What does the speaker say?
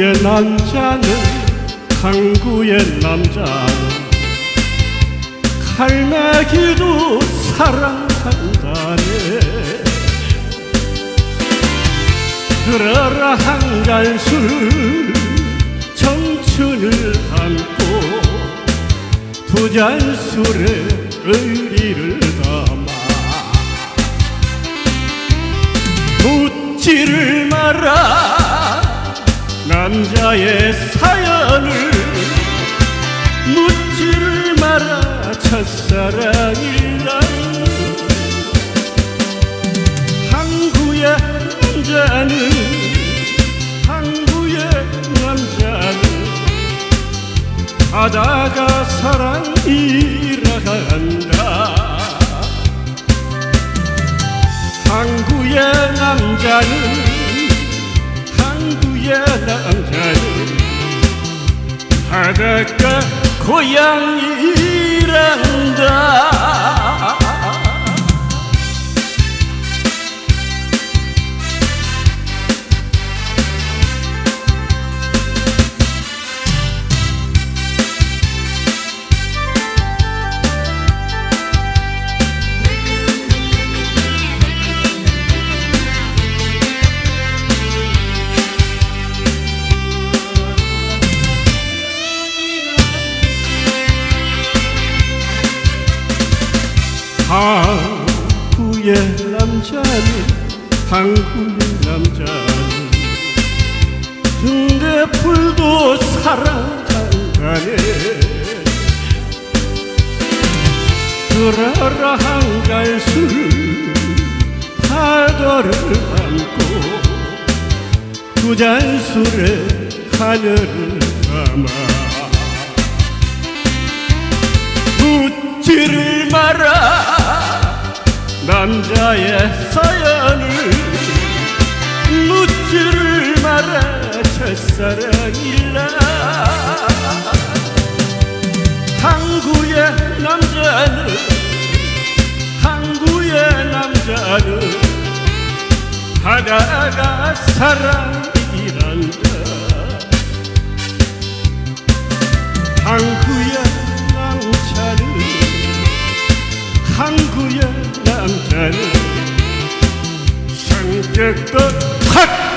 항구의 남자는 항구의 남자는 갈매기도 사랑한다네. 들어라 한간술 청춘을 안고 두 잔술에 의 남자의 사연을 묻지를 마라 첫사랑이란 항구의 남자는 항구의 남자는 바다가 사랑이라 한다. 항구의 남자는 남자는 바닷가 고향이란다 항구의 남자는 항구의 남자는 등대 풀도 사랑한다네 들어라 한갈 술 파도를 안고 두 잔 술에 하늘을 담아. 묻지를 마라 남자의 사연을 묻지를 마라 첫사랑이라. 항구의 남자는 항구의 남자는 바다가 사랑이란다. 항구 着灯，嗨。